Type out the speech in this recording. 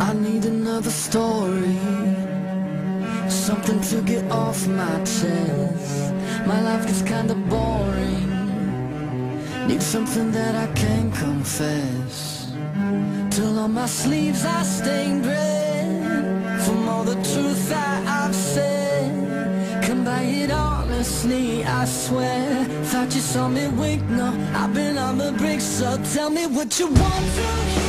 I need another story Something to get off my chest. My life gets kinda boring. Need something that I can confess. Till on my sleeves I stained red From all the truth Come by it honestly, I swear. Thought you saw me wink, no I've been on the brink So tell me what you want to hear